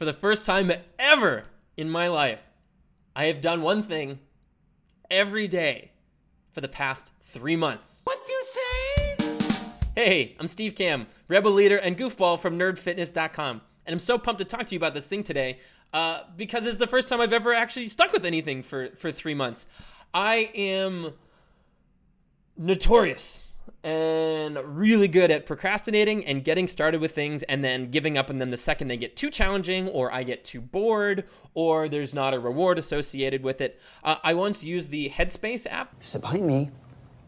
For the first time ever in my life, I have done one thing every day for the past three months. What do you say? Hey, I'm Steve Kamb, rebel leader and goofball from nerdfitness.com. And I'm so pumped to talk to you about this thing today uh, because it's the first time I've ever actually stuck with anything for, for three months. I am notorious and really good at procrastinating and getting started with things and then giving up on them the second they get too challenging or I get too bored or there's not a reward associated with it. Uh, I once used the Headspace app. Sit behind me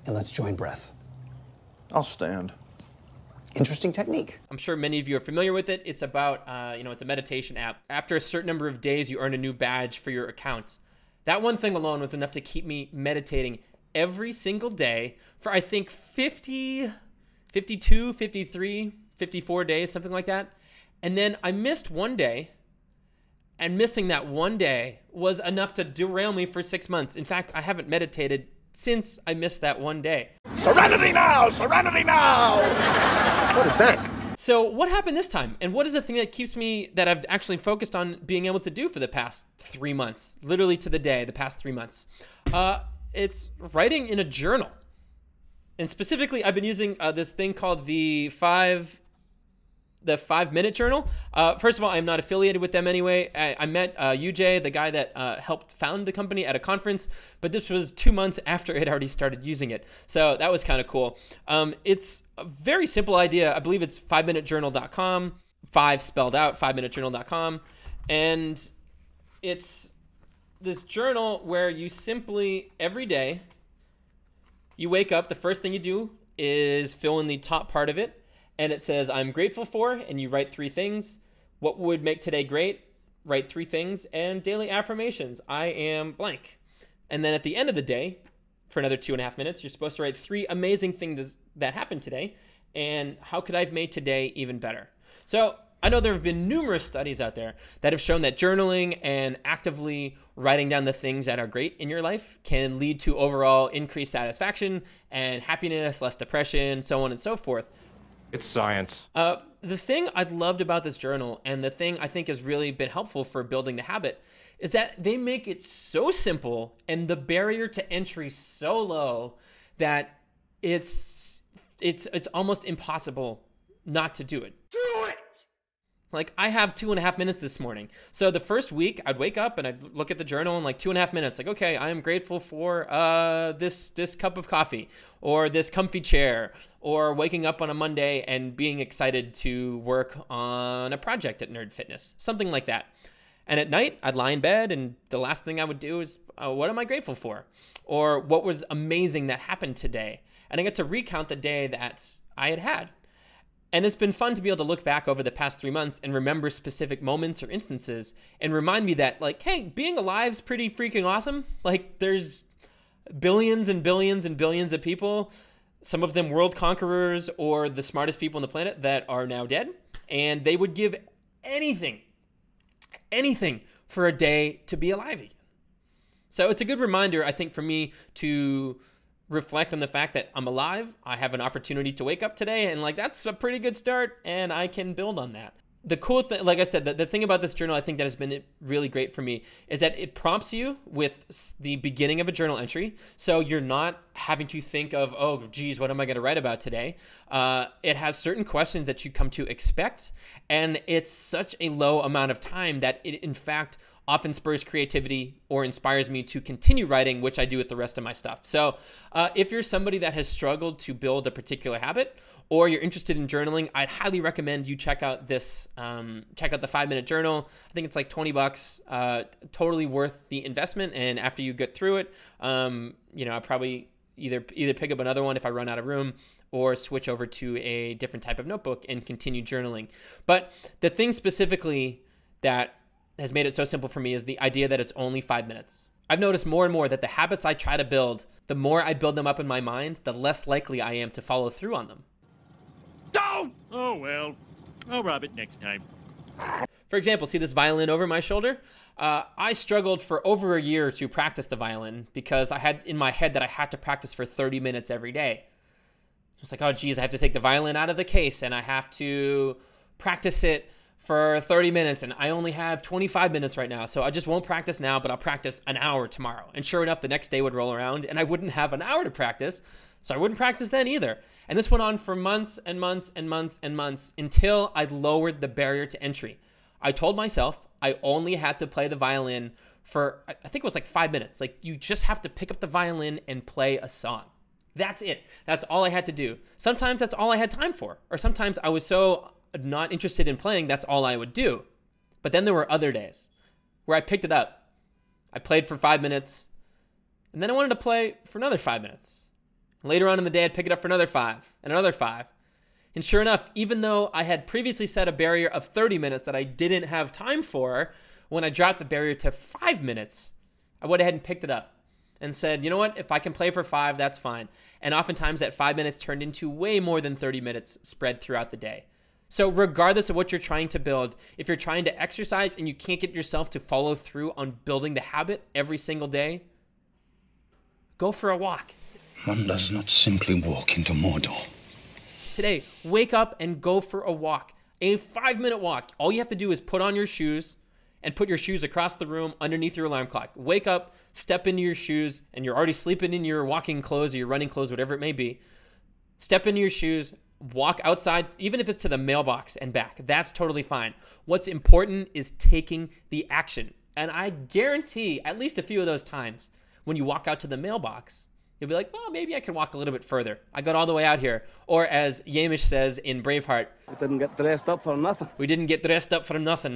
and let's join breath. I'll stand. Interesting technique. I'm sure many of you are familiar with it. It's about, uh, you know, it's a meditation app. After a certain number of days, you earn a new badge for your account. That one thing alone was enough to keep me meditating every single day for I think 50, 52, 53, 54 days, something like that. And then I missed one day, and missing that one day was enough to derail me for six months. In fact, I haven't meditated since I missed that one day. Serenity now! Serenity now! What is that? So, what happened this time? And what is the thing that keeps me, that I've actually focused on being able to do for the past three months, literally to the day, the past three months? Uh, it's writing in a journal. And specifically, I've been using uh, this thing called the five the five minute journal. Uh, first of all, I'm not affiliated with them anyway. I, I met uh, UJ, the guy that uh, helped found the company at a conference, but this was two months after it already started using it. So that was kind of cool. Um, it's a very simple idea. I believe it's five minutejournal.com, five spelled out, five minutejournal.com. And it's this journal where you simply, every day, you wake up, the first thing you do is fill in the top part of it and it says I'm grateful for, and you write three things. What would make today great? Write three things, and daily affirmations. I am blank. And then at the end of the day, for another two and a half minutes, you're supposed to write three amazing things that happened today, and how could I have made today even better? So I know there have been numerous studies out there that have shown that journaling and actively writing down the things that are great in your life can lead to overall increased satisfaction and happiness, less depression, so on and so forth. It's science. Uh, the thing I loved about this journal, and the thing I think has really been helpful for building the habit, is that they make it so simple and the barrier to entry so low that it's it's it's almost impossible not to do it. Like I have two and a half minutes this morning. So the first week I'd wake up and I'd look at the journal in like two and a half minutes. Like, okay, I am grateful for uh, this this cup of coffee or this comfy chair or waking up on a Monday and being excited to work on a project at Nerd Fitness, something like that. And at night, I'd lie in bed, and the last thing I would do is, uh, what am I grateful for? Or what was amazing that happened today? And I get to recount the day that I had had. And it's been fun to be able to look back over the past three months and remember specific moments or instances and remind me that, like, hey, being alive is pretty freaking awesome. Like, there's billions and billions and billions of people, some of them world conquerors or the smartest people on the planet that are now dead. And they would give anything, anything for a day to be alive again. So it's a good reminder, I think, for me to reflect on the fact that I'm alive. I have an opportunity to wake up today, and like that's a pretty good start, and I can build on that. The cool thing, like I said, the, the thing about this journal I think that has been really great for me is that it prompts you with the beginning of a journal entry. So you're not having to think of, oh, geez, what am I going to write about today? Uh, it has certain questions that you come to expect, and it's such a low amount of time that it, in fact, often spurs creativity or inspires me to continue writing, which I do with the rest of my stuff. So, uh, if you're somebody that has struggled to build a particular habit, or you're interested in journaling, I'd highly recommend you check out this. Um, check out the five minute journal. I think it's like 20 bucks. Uh, totally worth the investment. And after you get through it, um, you know, I probably either either pick up another one if I run out of room or switch over to a different type of notebook and continue journaling. But the thing specifically that has made it so simple for me is the idea that it's only five minutes. I've noticed more and more that the habits I try to build, the more I build them up in my mind, the less likely I am to follow through on them. Don't! Oh well, I'll rob it next time. For example, see this violin over my shoulder? Uh, I struggled for over a year to practice the violin because I had in my head that I had to practice for 30 minutes every day. It's like, oh, geez, I have to take the violin out of the case and I have to practice it for 30 minutes and I only have 25 minutes right now. So I just won't practice now, but I'll practice an hour tomorrow. And sure enough, the next day would roll around and I wouldn't have an hour to practice. So I wouldn't practice then either. And this went on for months and months and months and months until I lowered the barrier to entry. I told myself I only had to play the violin for, I think it was like five minutes. Like you just have to pick up the violin and play a song. That's it. That's all I had to do. Sometimes that's all I had time for. Or sometimes I was so not interested in playing, that's all I would do. But then there were other days where I picked it up. I played for five minutes, and then I wanted to play for another five minutes. Later on in the day, I'd pick it up for another five and another five. And sure enough, even though I had previously set a barrier of 30 minutes that I didn't have time for, when I dropped the barrier to five minutes, I went ahead and picked it up and said, you know what, if I can play for five, that's fine. And oftentimes that five minutes turned into way more than 30 minutes spread throughout the day. So, regardless of what you're trying to build, if you're trying to exercise and you can't get yourself to follow through on building the habit every single day, go for a walk. One does not simply walk into Mordor. Today, wake up and go for a walk. A five minute walk. All you have to do is put on your shoes and put your shoes across the room underneath your alarm clock. Wake up, step into your shoes, and you're already sleeping in your walking clothes or your running clothes, whatever it may be. Step into your shoes, walk outside, even if it's to the mailbox and back. That's totally fine. What's important is taking the action. And I guarantee at least a few of those times when you walk out to the mailbox, you'll be like, well, maybe I can walk a little bit further. I got all the way out here. Or as Hamish says in Braveheart, We didn't get dressed up for nothing. we didn't get dressed up for nothing.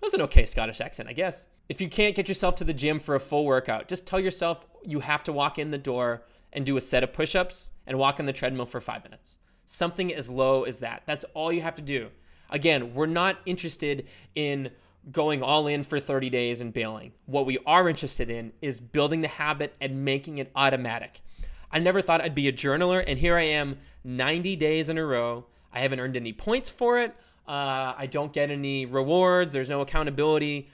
That was an okay Scottish accent, I guess. If you can't get yourself to the gym for a full workout, just tell yourself you have to walk in the door and do a set of push ups and walk on the treadmill for five minutes. Something as low as that. That's all you have to do. Again, we're not interested in going all in for 30 days and bailing. What we are interested in is building the habit and making it automatic. I never thought I'd be a journaler, and here I am 90 days in a row. I haven't earned any points for it. Uh, I don't get any rewards. There's no accountability.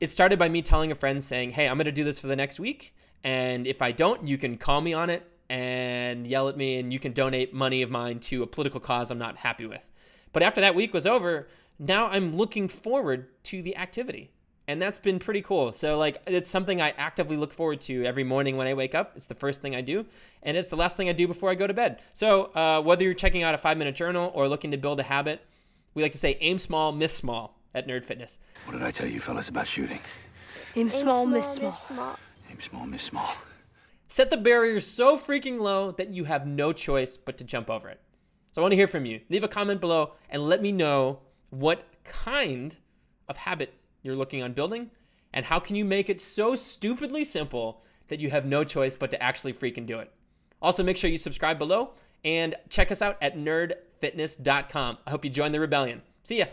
It started by me telling a friend saying, Hey, I'm going to do this for the next week. And if I don't, you can call me on it and yell at me, and you can donate money of mine to a political cause I'm not happy with. But after that week was over, now I'm looking forward to the activity. And that's been pretty cool. So, like, it's something I actively look forward to every morning when I wake up. It's the first thing I do, and it's the last thing I do before I go to bed. So, uh, whether you're checking out a five minute journal or looking to build a habit, we like to say aim small, miss small at Nerd Fitness. What did I tell you fellas about shooting? Aim small, miss small. Small, miss small. Set the barrier so freaking low that you have no choice but to jump over it. So I want to hear from you. Leave a comment below and let me know what kind of habit you're looking on building and how can you make it so stupidly simple that you have no choice but to actually freaking do it. Also, make sure you subscribe below and check us out at nerdfitness.com. I hope you join the rebellion. See ya.